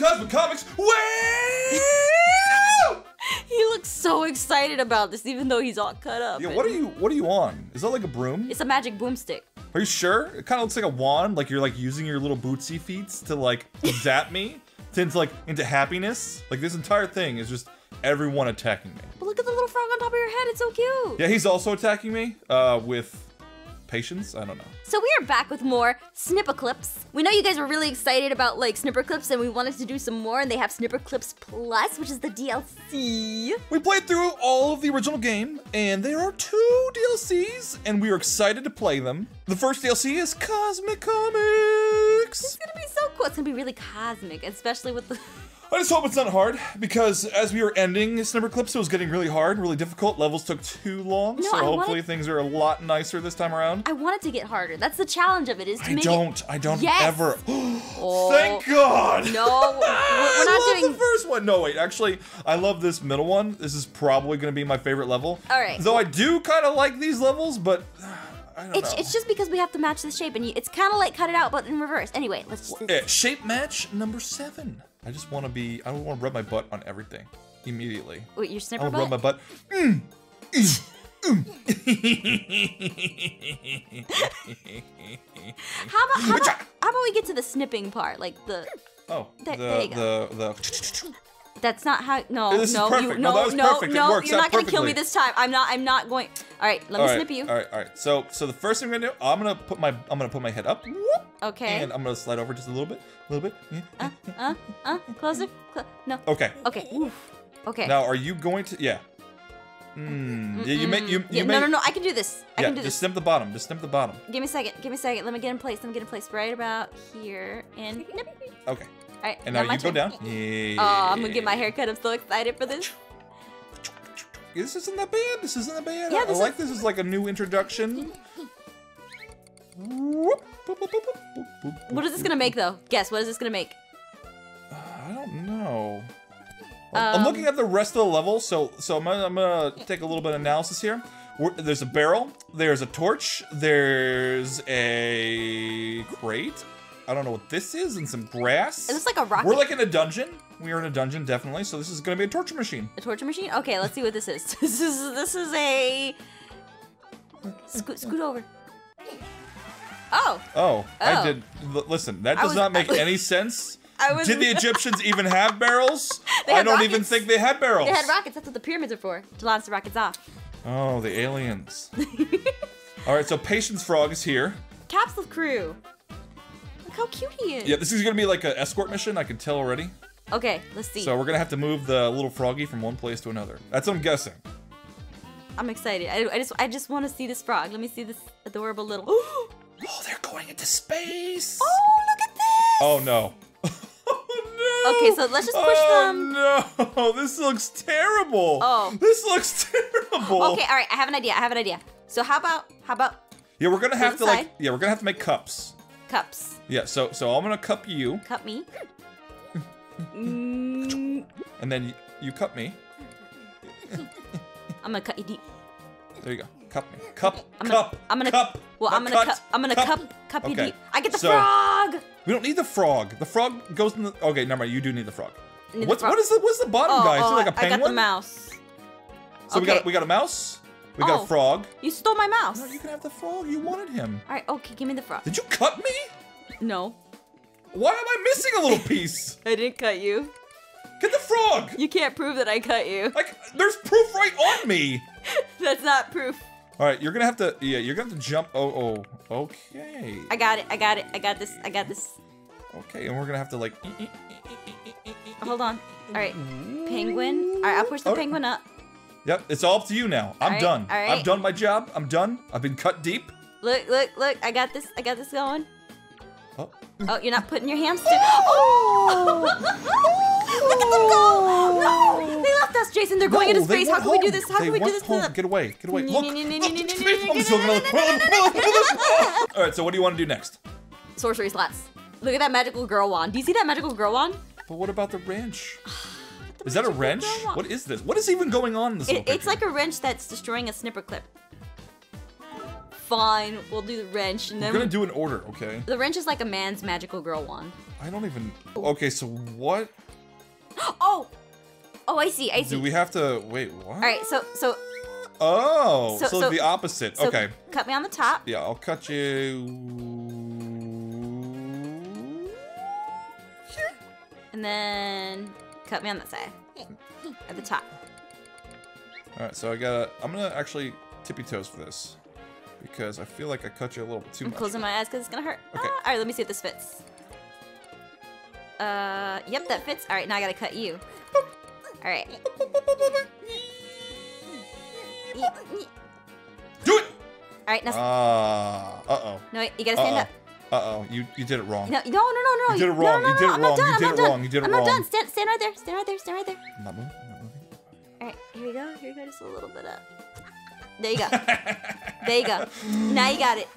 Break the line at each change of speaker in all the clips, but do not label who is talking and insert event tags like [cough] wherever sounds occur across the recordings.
Cosmic Comics. Woo! [laughs]
He looks so excited about this, even though he's all cut up.
Yeah, what are you? What are you on? Is that like a broom?
It's a magic boomstick.
Are you sure? It kind of looks like a wand. Like you're like using your little bootsy feet to like [laughs] zap me into like into happiness. Like this entire thing is just everyone attacking me.
But look at the little frog on top of your head. It's so cute.
Yeah, he's also attacking me. Uh, with patience. I don't know.
So we are back with more Snipperclips. We know you guys were really excited about like Snipperclips, and we wanted to do some more. And they have Snipperclips Plus, which is the DLC.
We played through all of the original game, and there are two DLCs, and we are excited to play them. The first DLC is Cosmic Comics.
It's gonna be so cool. It's gonna be really cosmic, especially with the.
I just hope it's not hard because as we were ending Snipperclips, it was getting really hard, really difficult. Levels took too long,
No,
so
I
hopefully
wanted-
things are a lot nicer this time around.
I want it to get harder. That's the challenge of it. Is to
I
make
don't. I don't
Yes!
ever. [gasps]
Oh.
Thank God.
No, we're- we're [laughs]
I
not
love
doing-
the first one. No, wait. Actually, I love this middle one. This is probably going to be my favorite level.
All right.
Though I do kind of like these levels, but [sighs] I don't
it. It's
know.
it's just because we have to match the shape, and you, it's kind of like cut it out, but in reverse. Anyway, let's just.
Eh, shape match number seven. I just want to be. I don't want to rub my butt on everything immediately.
Wait, your
I
snipper
want to rub my butt. Mm, mm, mm. [laughs]
How about how [laughs] about, how about we get to the snipping part, like the.
oh,
There-
the
there you go.
the the.
That's not how. No,
This is
no, you.
No,
no, no,
perfect. It
no. You're not gonna kill me this time. I'm not. I'm not going. All right, let me
All right,
snip you.
All right, all right. So, so the first thing I'm gonna do, I'm gonna put my, I'm gonna put my head up, whoop,
Okay.
and I'm gonna slide over just a little bit, a little bit. yeah.
Uh, uh, closer. Cl- no.
Okay.
Okay. Oof. Okay.
Now, are you going to? Yeah. Hmm. Yeah, you may, you, you
Yeah,
may.
no, no, no. I can do this. I
Yeah,
can do this.
just
this.
snip the bottom. Just snip the bottom.
Give me a second. Give me a second. Let me get in place. Let me get in place. Let me get in place right about here. And.
Okay. And
now
now you go down. Yeah.
Oh, I'm gonna get my hair cut. I'm so excited for this.
This isn't that bad. This isn't that bad.
Yeah,
I like this is like a new introduction.
What is this gonna make though? Guess. What is this gonna make?
I don't know. I'm- I'm
Um,
looking at the rest of the level, so so I'm gonna, I'm gonna take a little bit of analysis here. We're- there's a barrel, there's a torch, there's a crate. I don't know what this is, and some grass.
It looks like a rocket.
We're like in a dungeon. We are in a dungeon, definitely. So this is gonna be a torture machine.
A torture machine? Okay, let's see what this is. [laughs] This is this is a scoot scoot over. Oh,
Oh, I
Oh.
did. l- listen, that does
was-
not make [laughs]
I-
any sense.
I was.
Did the [laughs] Egyptians even have barrels?
They
I don't even think they had barrels.
They had rockets. That's what the pyramids are for. To launch the rockets off.
Oh, the aliens. All right, so Patience Frog is here.
Capsule crew. How cute he is.
Yeah, this is gonna be like an escort mission. I can tell already.
Okay, let's see.
So we're gonna have to move the little froggy from one place to another. That's what I'm guessing.
I'm excited. I, I just I just want to see this frog. Let me see this adorable little. Oh, [gasps]
Oh, they're going into space.
Oh, look at this.
Oh no. [laughs] oh no.
Okay, so let's just push
oh,
them.
no, [laughs] this looks terrible.
Oh.
This looks terrible.
Okay, all right. I have an idea. I have an idea. So how about how about
Yeah, we're gonna have to
the
like. Yeah, we're gonna have to make cups.
Cups?
Yeah, so so I'm gonna cup you,
Cup me. Mm, [laughs]
and then you, you cup me.
I'm gonna cut you deep.
There you go. Cup me. Cup.
I'm gonna,
cup.
I'm gonna,
cup.
well, I'm gonna
cut,
cup, I'm gonna cup, cup, you
Okay.
deep. I get the
So-
frog.
We don't need the frog. The frog goes in the. Okay, never mind. You do need the frog.
Need the
What's
frog.
what is the what's the bottom
Oh,
guy? Is
oh,
it like a penguin?
I got the mouse.
So we got we got a mouse. We got
Oh.
a frog.
You stole my mouse.
No, you can have the frog. You wanted him.
All right, okay, give me the frog.
Did you cut me?
No,
Why am I missing a little piece? [laughs]
I didn't cut you.
Get the frog.
You can't prove that I cut you.
Like, there's proof right on me. [laughs]
That's not proof.
All right, you're gonna have to. Yeah, you're gonna have to jump. Oh, oh. Okay.
I got it. I got it. I got this. I got this.
Okay, and we're gonna have to like.
Hold on. All right, penguin. All right, I'll push the
Oh.
penguin up.
Yep, it's all up to you now. I'm
Alright,
done.
alright.
I've done my job. I'm done. I've been cut deep.
Look, look, look. I got this. I got this going.
Oh.
Oh, you're not putting your hamster. Oh! Look at them go! No! They left us, Jason. They're going
No,
into space. How
went
can we do this? How
They
can we do this
home. Get away. Get away. Look.
nee,
still gonna- All right, so what do you want to do next?
Sorcery slots. Look at that magical girl wand. Do you see that magical girl wand?
But what about the wrench? Is that a wrench? What is this? What is even going on in this
It, it's like a wrench that's destroying a snipper clip. Fine, we'll do the wrench, and then.
We're gonna do an order, okay?
the wrench is like a man's magical girl wand.
I don't even. Okay, so what [gasps]
Oh, oh, I see, I see.
do we have to? Wait, what?
All right, so so
Oh, so,
So- so-
the opposite.
so
okay.
cut me on the top.
Yeah, I'll cut you.
And then cut me on that side. At the top.
All right, so I gotta. I'm gonna actually tippy toes for this because I feel like I cut you a little bit too
I'm
much.
closing my eyes because it's gonna hurt.
Okay.
Ah, all right, let me see if this fits. Uh, yep, that fits. All right, now I gotta cut you. All right.
Do it.
Alright, now.
Ah. uh oh.
no, wait, you gotta stand
Uh
up.
Oh. Uh oh. You you did it wrong.
No, no, no, no, no.
You did it wrong,
No,
you
no,
did it
I'm not
wrong,
done,
you
I'm
did
not
it
done.
wrong, you did it
I'm not done. Stand, stand right there. Stand right there. Stand right there.
I'm not moving. I'm not moving.
All right, here we go. Here we go. Just a little bit up. There you go. there you go. Now you got it.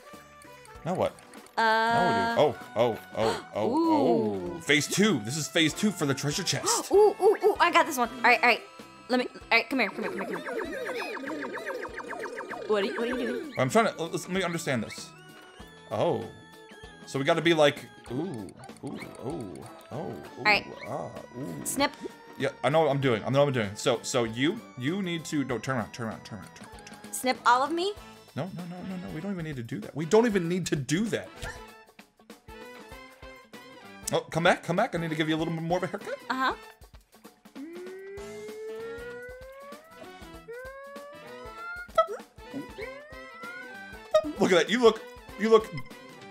Now what?
Uh.
Now what do? Oh, oh, oh, oh,
Ooh.
oh. Phase two. This is phase two for the treasure chest. [gasps]
Ooh, ooh, ooh! I got this one. All right, all right. Let me. All right, come here, come here, come here, come here. What are you, what are you doing?
I'm trying to. Let me understand this. Oh. So we got to be like, ooh, ooh, ooh, oh, ooh,
right.
ah, ooh.
Snip.
Yeah, I know what I'm doing. I know what I'm doing. So, so you, you need to no turn around, turn around, turn around, turn around. Turn around.
Snip all of me.
No, no, no, no, no. We don't even need to do that. We don't even need to do that. Oh, come back, come back. I need to give you a little bit more of a haircut.
Uh huh.
Look at that. You look, you look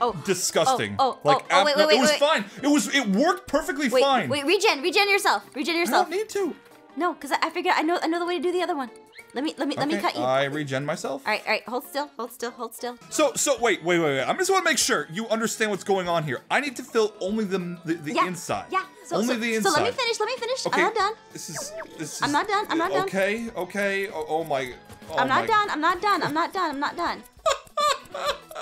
Oh, oh.
disgusting.
Oh, oh,
like
oh, oh, wait, wait, wait,
it was
wait.
fine. It was, it worked perfectly
Wait,
fine.
wait, regen, regen yourself, regen
I
yourself.
don't need to.
No, cause I, I figured I know I know the way to do the other one. Let me let me let me cut you.
I regen myself.
all right, all right. Hold still, hold still, hold still.
So, so wait, wait, wait, wait. I just want to make sure you understand what's going on here. I need to fill only the the, the
Yeah.
inside.
Yeah. So,
only
so,
the inside.
So let me finish. Let me finish.
Okay.
I'm not done.
This is this is.
I'm not done, I'm not done.
Okay, okay. Oh, oh my. Oh
I'm not
my-
done. I'm not done. I'm not done. I'm not done.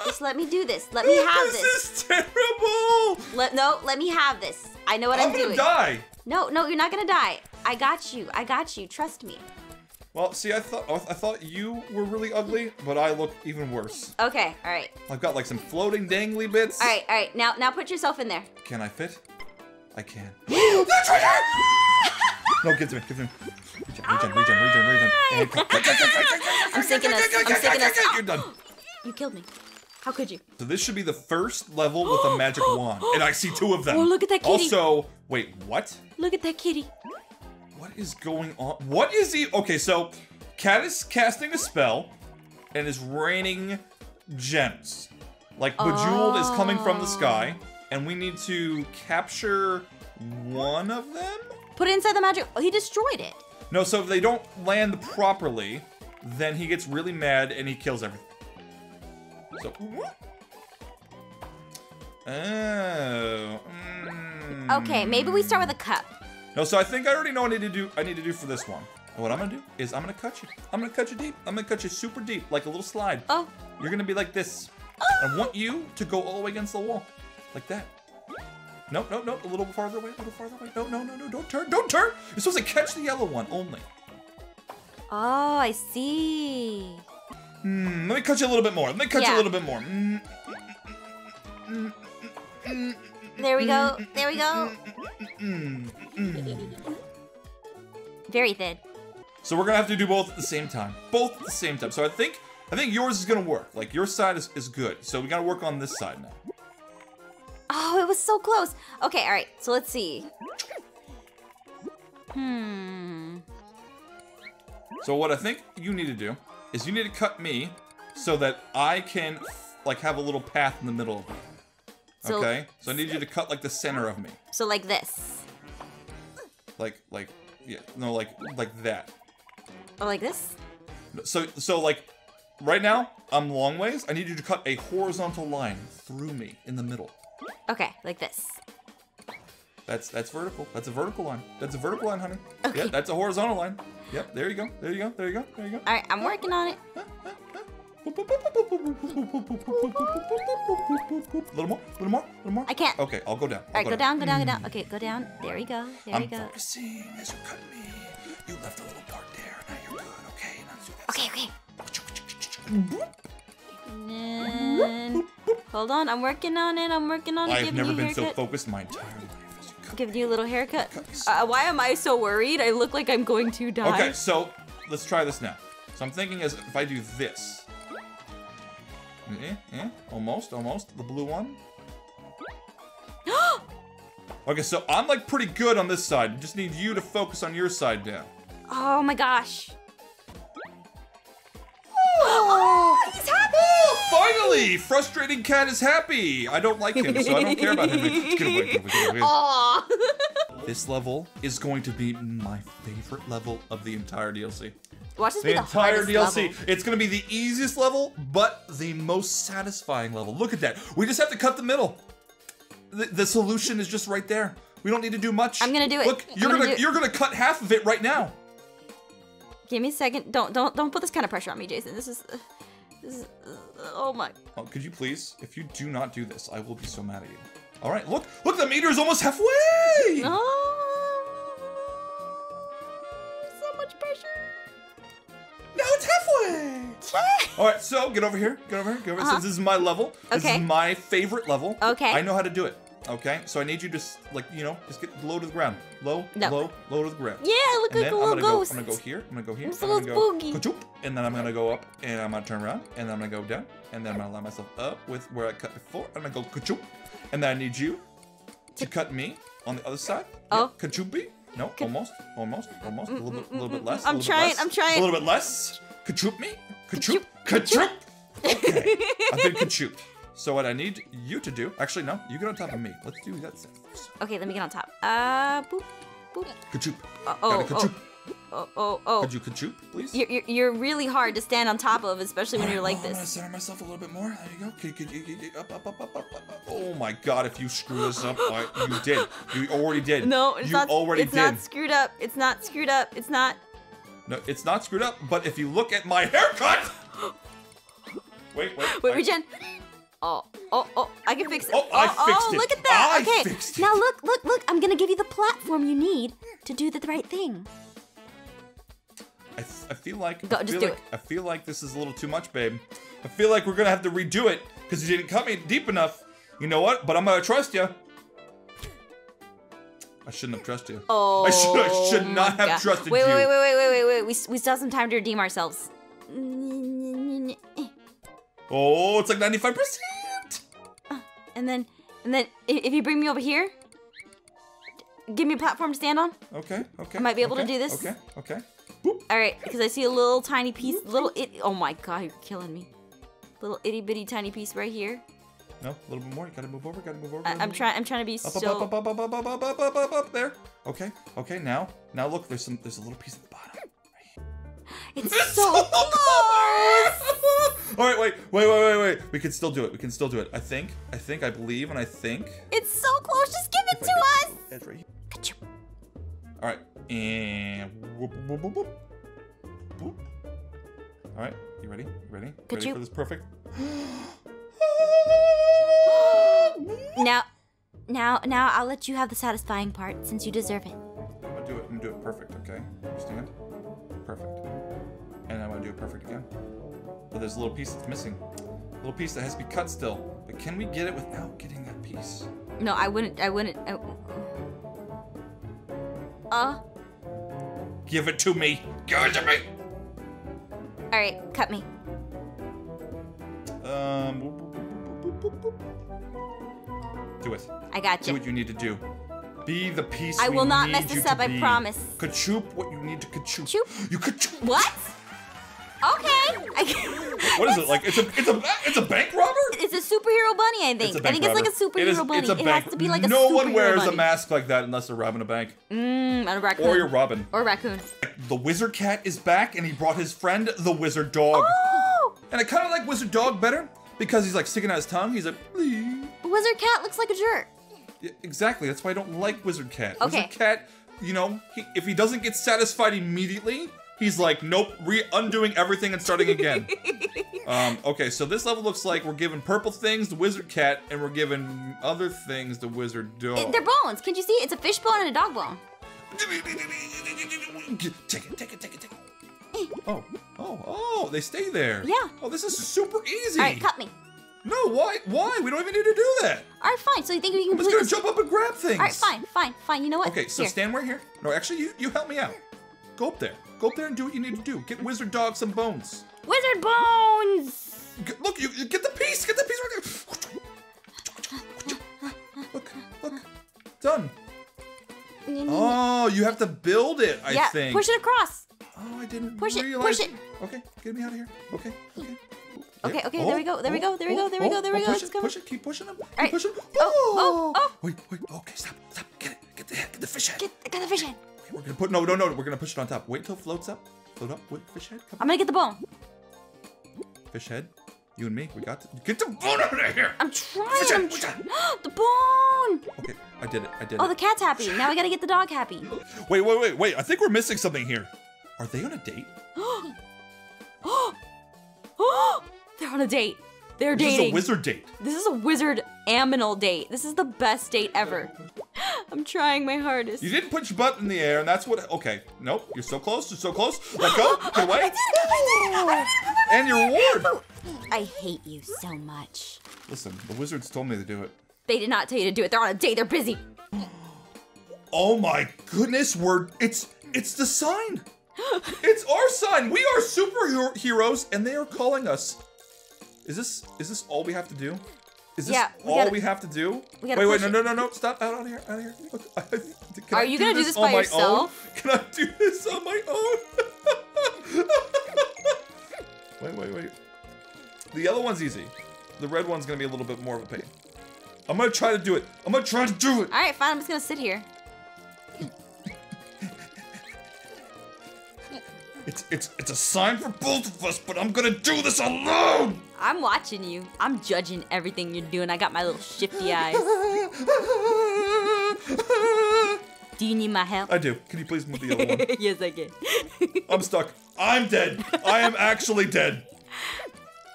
Just let me do this. Let me have
this.
this.
is terrible.
Let no. Let me have this. I know what
I'm
I'm,
gonna die.
No, no, you're not gonna die. I got you. I got you. Trust me.
Well, see, I thought I thought you were really ugly, but I look even worse.
Okay. All right.
I've got like some floating dangly bits.
All right. All right. Now, now put yourself in there.
Can I fit? I can. [gasps] No, give it to me. Give it to me. Regen, regen, regen, regen, regen.
I'm sinking us. I'm sinking us.
You're done.
You killed me. How could you?
So this should be the first level with a magic [gasps] wand, and I see two of them.
Oh, look at that kitty.
Also, wait, what?
Look at that kitty.
What is going on? What is he? Okay, so Cat is casting a spell and is raining gems. Like Bejeweled is coming from the sky, ah. and we need to capture one of them?
Put it inside the magic. Oh, he destroyed it.
No, so if they don't land properly, then he gets really mad and he kills everything. So. Oh. mm.
Okay, maybe we start with a cup.
No, so I think I already know what I need to do. I need to do for this one. And what I'm gonna do is I'm gonna cut you. I'm gonna cut you deep. I'm gonna cut you super deep, like a little slide.
Oh.
You're gonna be like this. I want you to go all the way against the wall, like that. No, no, no, a little farther away, a little farther away. No, no, no, no, don't turn, don't turn. You're supposed to catch the yellow one only.
Oh, I see.
Hmm, let me cut you a little bit more. Let me cut you a little bit more. Mm,
There we go. There we go. Very thin.
So we're gonna have to do both at the same time. Both at the same time. So I think I think yours is gonna work. Like your side is, is good. So we gotta work on this side now.
Oh, it was so close. Okay, all right. So let's see. Hmm.
So what I think you need to do is you need to cut me so that I can like have a little path in the middle.
So,
Okay? So I need you to cut like the center of me.
So like this.
Like like yeah, no like like that.
Or like this.
So so like right now I'm long ways. I need you to cut a horizontal line through me in the middle.
Okay, like this.
That's that's vertical. That's a vertical line. That's a vertical line, honey.
Okay.
Yep, that's a horizontal line. Yep, there you go. There you go. There you go. There you go.
All right, I'm working on it.
little more, little more, little more.
I can't.
Okay, I'll go down.
All right, go down, go down, go down. Okay, go down. There we go. There
I'm
we go.
focusing as you cut me. You left a little dark there. Now you're good. Okay, now do this.
Okay, okay. And- hold on, I'm working on it. I'm working on it.
I've never
you a
been so focused my entire
Giving you a little haircut.
Cut me so-
Uh, why am I so worried? I look like I'm going to die.
Okay, so let's try this now. So I'm thinking as if I do this. Eh, eh, almost, almost. The blue one. [gasps] okay, so I'm like pretty good on this side. Just need you to focus on your side now.
Oh my gosh. [gasps] Oh, he's happy.
Finally! Frustrating cat is happy! I don't like him, so I don't care about him. Get away, get away, get away.
Aw. [laughs]
This level is going to be my favorite level of the entire DLC.
Watch this
The
be the
entire DLC.
level.
It's going to be the easiest level, but the most satisfying level. Look at that. We just have to cut the middle. The, the solution is just right there. We don't need to do much.
I'm gonna do it.
Look,
I'm
you're
gonna
gonna, you're gonna cut half of it right now.
Give me a second. Don't don't don't put this kind of pressure on me, Jason. This is uh, this is uh, oh my.
Oh, could you please? If you do not do this, I will be so mad at you. All right, look, look, the meter is almost halfway.
Oh, so much pressure.
Now it's halfway. [laughs] All right, so get over here. Get over here. Get over here.
Uh-huh.
Since this is my level, this
Okay.
is my favorite level.
Okay.
I know how to do it. Okay, so I need you to like you know just get low to the ground, low,
No.
low, low to the ground.
Yeah, look
And
like a
I'm
little
go.
ghost.
I'm gonna go here. I'm gonna go here.
I'm
I'm gonna go ka-choop, and then I'm gonna go up, and I'm gonna turn around, and then I'm gonna go down, and then I'm gonna line myself up with where I cut before. I'm gonna go ka-choop, and then I need you to cut me on the other side.
Oh.
yeah, ka-choopy. No, almost, almost, almost. A little bit, a little bit mm, mm,
mm,
less. I'm
trying,
less,
I'm trying.
A little bit less. Ka-choop me. Ka-choop. Ka-choop. Okay, [laughs] I've been ka-chooped. So what I need you to do, actually no, you get on top of me. Let's do that.
Okay, let me get on top. Uh, boop, boop.
Ka-choop.
Uh, oh,
ka-choop.
Oh, oh, oh.
Could you ka-choop, please?
You're, you're, you're really hard to stand on top of, especially when you're like
Oh, I'm gonna center myself a little bit more. There you go. Could, could, you- could you- up, up, up, up, up, up, up. Oh my god, if you screw this up, I, you did. You already did.
No, it's
you
not.
already
it's
did.
not screwed up. It's not screwed up. It's not.
no, it's not screwed up, but if you look at my haircut. [gasps] Wait, wait.
Wait,
I-
regen. Oh, oh, oh! I can fix it.
Oh, I oh, oh, fixed
oh,
it.
look at that.
I
okay,
fixed it.
now look, look, look! I'm gonna give you the platform you need to do the right thing.
I, I feel like
Go,
I
just
feel
do
like,
it.
I feel like this is a little too much, babe. I feel like we're gonna have to redo it because you didn't cut me deep enough. You know what? But I'm gonna trust you. I shouldn't have trusted you.
Oh,
I should, I should
oh
not have
God.
trusted
wait,
you.
Wait, wait, wait, wait, wait, wait! We, we still have some time to redeem ourselves.
Oh, it's like 95%.
Uh, and then, and then, if you bring me over here, give me a platform to stand on.
Okay, okay.
I might be able to do this.
Okay, okay.
All right, because I see a little tiny piece, little it. Oh my god, you're killing me. Little itty bitty tiny piece right here.
No, a little bit more. You gotta move over. Gotta move over.
I, I'm trying. I'm trying to be
Up, up,
so.
up, up, up, up, up, up, up, up, up, up, there. Okay, okay. Now, now look. There's some. There's a little piece at the bottom.
It's so close.
All right, wait, wait, wait, wait, wait. We can still do it. We can still do it. I think. I think. I believe, and I think.
It's so close. Just give it
If
to
get
us.
this right here.
Ka-choo.
All right, and whoop, whoop, whoop, whoop. Whoop. All right, you ready? You ready? Ready
Ka-choo.
for this perfect? [gasps]
Now, now, now, I'll let you have the satisfying part since you deserve it.
I'm gonna do it. I'm gonna do it perfect. Okay. Understand? Perfect. And I'm gonna do it perfect again. But there's a little piece that's missing. A little piece that has to be cut still. But can we get it without getting that piece?
No, I wouldn't. I wouldn't. I... Uh,
Give it to me. Give it to me.
all right, cut me.
Um. Do it.
I got you.
Do what you need to do. Be the piece.
I will not mess this up, I promise.
Kachoop what you need to kachoop.
Choop.
You kachoop.
What? Okay. [laughs]
What is it like? It's a it's a it's a bank robber.
It's a superhero bunny, I think. I think it's like a superhero
It is,
bunny.
It's a
it
bank.
has to be like a superhero.
no one wears
bunny.
a mask like that unless they're robbing a bank.
Mmm, and a raccoon.
Or you're robbing.
Or a raccoon.
The wizard cat is back, and he brought his friend, the wizard dog.
Oh!
And I kind of like wizard dog better because he's like sticking out his tongue. He's like, "Blee."
Wizard cat looks like a jerk.
Yeah, exactly. That's why I don't like wizard cat.
Okay.
Wizard cat, you know, he, if he doesn't get satisfied immediately, he's like, nope, re undoing everything and starting again. [laughs] um, okay, so this level looks like we're giving purple things to wizard cat, and we're giving other things to wizard dog.
It- they're bones. Can't you see? It's a fish bone and a dog bone.
Take it, take it, take it, take it. Oh, oh, oh, they stay there.
Yeah.
Oh, this is super easy.
All right, cut me.
No, why? Why? We don't even need to do that.
All right, fine. So you think we can
I'm just gonna jump up and grab things.
All right, fine, fine, fine. You know what?
Okay, so
Here.
stand right here. No, actually, you you help me out. Go up there. Go up there and do what you need to do. Get Wizard Dog some bones.
Wizard bones.
G- Look, you, you get the piece. Get the piece right there. Look, look, done. Oh, you have to build it. I
yeah,
think.
push it across.
Oh, I didn't
Push it,
realize.
push it.
Okay, get me out of here. Okay, okay.
Okay,
Yeah.
okay, there we go, there we oh, go, there we go, oh, there we go, oh, there we go,
Push
let's
it,
go.
push it, keep pushing him. Keep
right.
pushing.
Oh, oh, oh.
Wait, wait. Okay, stop, stop. Get it, get the, get the fish head.
Get, I got the fish head.
We're gonna put no, no, no. We're gonna push it on top. Wait till it floats up. Float up Wait, fish head. Come
I'm gonna get the bone.
Fish head. You and me. We got to get the bone out of here.
I'm trying.
Fish
I'm tr- [gasps] the bone.
Okay, I did it. I did
Oh,
it.
Oh, the cat's happy. Now we gotta get the dog happy. [gasps]
Wait, wait, wait, wait. I think we're missing something here. Are they on a date?
Oh, [gasps] they're on a date. They're
This
dating.
This is a wizard date.
This is a wizard aminal date. This is the best date ever. I'm trying my hardest.
You didn't put your butt in the air, and that's what. Okay, nope. You're so close. You're so close. Let go. Get away. [laughs] And your reward.
I hate you so much.
Listen, the wizards told me to do it.
They did not tell you to do it. They're on a date. They're busy.
Oh my goodness, we're it's it's the sign. [gasps] It's our sign. We are superheroes, and they are calling us. Is this is this all we have to do? Is this
Yeah, we
all
gotta-
we have to do?
we
wait, wait, no, no, no, no! Stop! Out of here! Out of here! [laughs] Can
Are
I
you
do
gonna do this
on
by yourself?
Own? Can I do this on my own? [laughs] wait, wait, wait! The yellow one's easy. The red one's gonna be a little bit more of a pain. I'm gonna try to do it. I'm gonna try to do it.
All right, fine. I'm just gonna sit here.
It's it's it's a sign for both of us, but I'm gonna do this alone.
I'm watching you. I'm judging everything you're doing. I got my little shifty eyes. Do you need my help?
I do. Can you please move the other one? [laughs]
yes, I can.
I'm stuck. I'm dead. I am actually dead.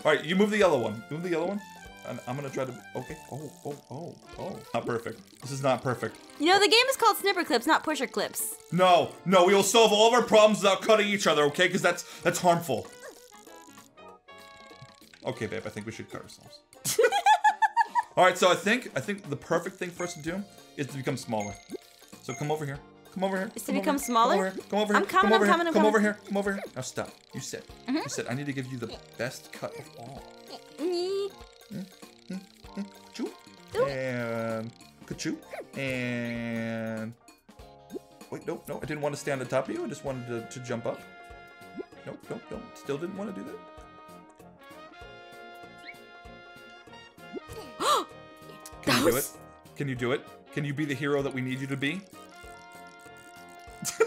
All right, you move the yellow one. Move the yellow one. And I'm gonna try to. Okay. Oh, oh, oh, oh. Not perfect. This is not perfect.
You know, the game is called Snipperclips, not Pusher Clips.
No, no. We will solve all of our problems without cutting each other. Okay? Because that's that's harmful. Okay, babe. I think we should cut ourselves. [laughs] all right. So I think I think the perfect thing for us to do is to become smaller. So come over here. Come over here.
Is to become
here.
smaller?
Come over here. Come over here.
I'm coming,
Come over
I'm
here.
coming, I'm
Come
coming.
over here. Come over here. Now stop. You sit.
Mm-hmm.
You sit. I need to give you the best cut of all.
Mm,
Choo.
Ooh.
And. And wait, no, no, I didn't want to stand on top of you. I just wanted to, to jump up. Nope, nope, nope. Still didn't want to do that. Do it? Can you do it? Can you be the hero that we need you to be? [laughs]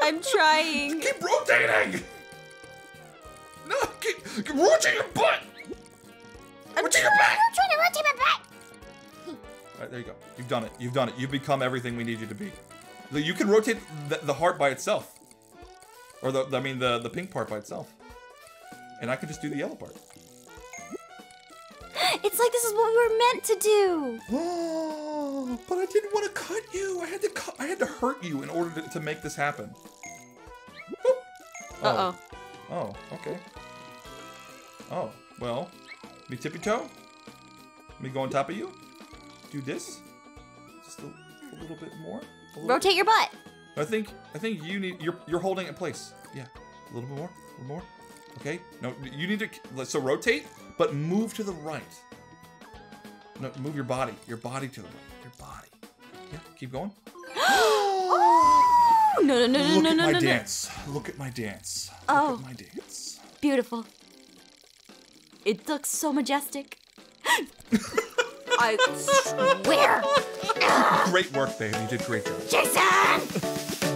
I'm trying.
Keep rotating! No, keep, keep rotating your butt!
I'm
Rotate your butt!
I'm trying to rotate my butt.
All right, there you go. You've done it. You've done it. You've become everything we need you to be. You can rotate the, the heart by itself, or the I mean the the pink part by itself, and I can just do the yellow part.
It's like this is what we were meant to do.
Oh, but I didn't want to cut you. I had to cut. I had to hurt you in order to, to make this happen. Boop.
Uh oh.
Oh, okay. Oh, well, me tippy toe. Me go on top of you. Do this. Just a, a little bit more. Little
Rotate your butt.
I think I think you need you're you're holding it in place. Yeah, a little bit more, a little more. Okay. No, you need to so rotate, but move to the right. No, move your body, your body to the right, your body. Yeah, keep going. [gasps]
Oh, no, no, no, no,
Look
no,
at
no,
my
no, no.
dance. Look at my dance.
Oh.
Look at oh. my dance.
Beautiful. It looks so majestic. [gasps] I swear.
Great work, babe. You did great job.
Jason! [laughs]